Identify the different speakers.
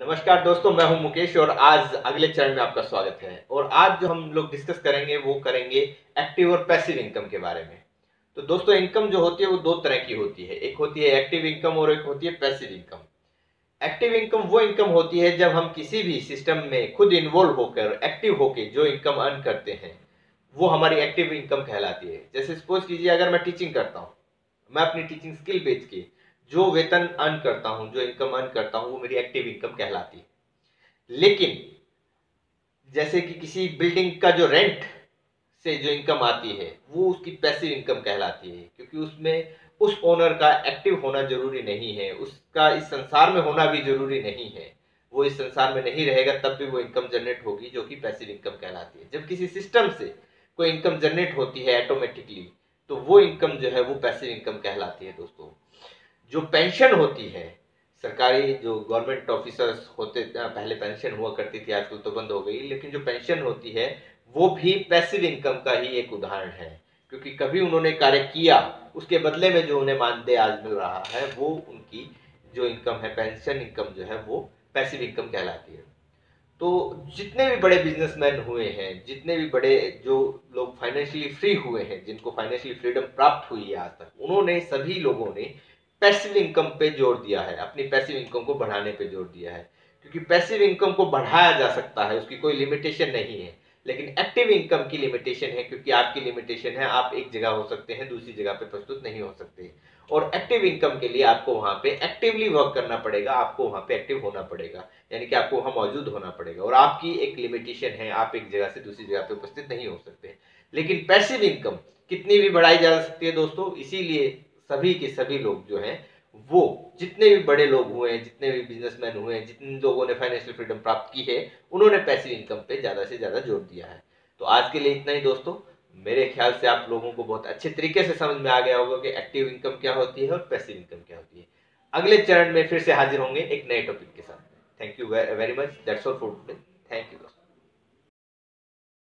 Speaker 1: नमस्कार दोस्तों, मैं हूँ मुकेश और आज अगले चरण में आपका स्वागत है। और आज जो हम लोग डिस्कस करेंगे, वो करेंगे एक्टिव और पैसिव इनकम के बारे में। तो दोस्तों इनकम जो होती है, वो दो तरह की होती है। एक होती है एक्टिव इनकम और एक होती है पैसिव इनकम एक्टिव इनकम वो इनकम होती है जब हम किसी भी सिस्टम में खुद इन्वॉल्व होकर एक्टिव होकर जो इनकम अर्न करते हैं, वो हमारी एक्टिव इनकम कहलाती है। जैसे सपोज़ कीजिए, अगर मैं टीचिंग करता हूँ, मैं अपनी टीचिंग स्किल बेच के जो वेतन अर्न करता हूँ, जो इनकम अर्न करता हूँ, वो मेरी एक्टिव इनकम कहलाती है। लेकिन, जैसे कि किसी बिल्डिंग का जो रेंट से जो इनकम आती है, वो उसकी पैसिव इनकम कहलाती है, क्योंकि उसमें उस ओनर का एक्टिव होना ज़रूरी नहीं है, उसका इस संसार में होना भी ज़रूरी नहीं है। वो इस संसार में नहीं रहेगा, तब भी वो इनकम जनरेट होगी, जो कि पैसिव इनकम कहलाती है। जब किसी सिस्टम से कोई इनकम जनरेट होती है ऑटोमेटिकली तो वो इनकम जो है, वो पैसिव इनकम कहलाती है, दोस्तों। जो पेंशन होती है, सरकारी जो गवर्नमेंट ऑफिसर्स होते पहले पेंशन हुआ करती थी, आजकल तो बंद हो गई, लेकिन जो पेंशन होती है, वो भी पैसिव इनकम का ही एक उदाहरण है। क्योंकि कभी उन्होंने कार्य किया, उसके बदले में जो उन्हें मानदेय आज मिल रहा है, वो उनकी जो इनकम है पेंशन इनकम जो है, वो पैसिव इनकम कहलाती है। तो जितने भी बड़े बिजनेसमैन हुए हैं, जितने भी बड़े जो लोग फाइनेंशियली फ्री हुए हैं, जिनको फाइनेंशियली फ्रीडम प्राप्त हुई है आज तक, उन्होंने, सभी लोगों ने पैसिव इनकम पे ज़ोर दिया है, अपनी पैसिव इनकम को बढ़ाने पे ज़ोर दिया है। क्योंकि पैसिव इनकम को बढ़ाया जा सकता है, उसकी कोई लिमिटेशन नहीं है। लेकिन एक्टिव इनकम की लिमिटेशन है, क्योंकि आपकी लिमिटेशन है, आप एक जगह हो सकते हैं, दूसरी जगह पे प्रस्तुत नहीं हो सकते। और एक्टिव इनकम के लिए आपको वहाँ पे एक्टिवली वर्क करना पड़ेगा, आपको वहाँ पे एक्टिव होना पड़ेगा, यानी कि आपको वहाँ मौजूद होना पड़ेगा। और आपकी एक लिमिटेशन है, आप एक जगह से दूसरी जगह पे उपस्थित नहीं हो सकते। लेकिन पैसिव इनकम कितनी भी बढ़ाई जा सकती है दोस्तों, इसीलिए सभी के सभी लोग जो हैं, वो जितने भी बड़े लोग हुए हैं, जितने भी बिजनेसमैन हुए हैं, जितने लोगों ने फाइनेंशियल फ्रीडम प्राप्त की है, उन्होंने पैसिव इनकम पे ज़्यादा से ज़्यादा ज़ोर दिया है। तो आज के लिए इतना ही दोस्तों। मेरे ख्याल से आप लोगों को बहुत अच्छे तरीके से समझ में आ गया होगा कि एक्टिव इनकम क्या होती है और पैसिव इनकम क्या होती है। अगले चरण में फिर से हाजिर होंगे एक नए टॉपिक के साथ thank you very much that's all for today thank you दोस्तों।